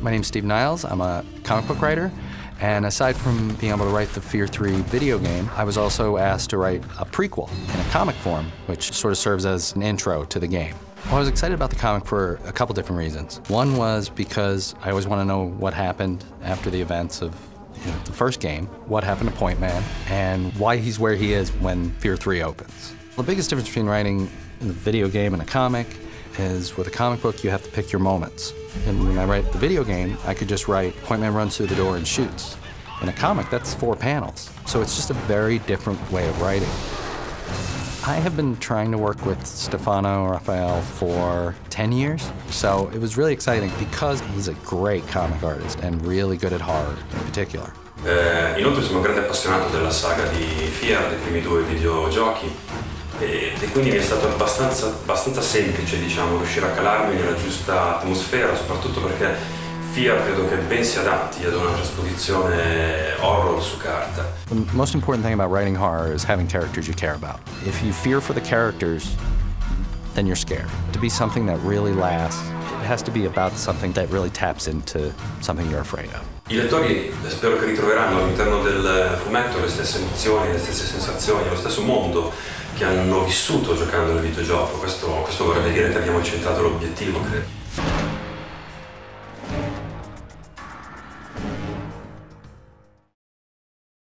My name's Steve Niles. I'm a comic book writer. And aside from being able to write the Fear 3 video game, I was also asked to write a prequel in a comic form, which sort of serves as an intro to the game. Well, I was excited about the comic for a couple different reasons. One was because I always want to know what happened after the events of you know, the first game, what happened to Point Man, and why he's where he is when Fear 3 opens. The biggest difference between writing a video game and a comic is with a comic book, you have to pick your moments. And when I write the video game, I could just write Point Man runs through the door and shoots. In a comic, that's four panels. So it's just a very different way of writing. I have been trying to work with Stefano Raffaele for 10 years, so it was really exciting because he's a great comic artist and really good at horror in particular. Eh, inoltre sono un grande appassionato della saga di Fear, dei primi due videogiochi, e, e quindi mi è stato abbastanza, abbastanza semplice diciamo, riuscire a calarmi nella giusta atmosfera, soprattutto perché Fear credo che ben si adatti ad una trasposizione horror su carta. The most important thing about writing horror is having characters you care about. If you fear for the characters, then you're scared. To be something that really lasts, it has to be about something that really taps into something you're afraid of. I lettori spero che ritroveranno all'interno del fumetto le stesse emozioni, le stesse sensazioni, lo stesso mondo che hanno vissuto giocando nel videogioco. Questo, questo vorrebbe dire che abbiamo centrato l'obiettivo, credo.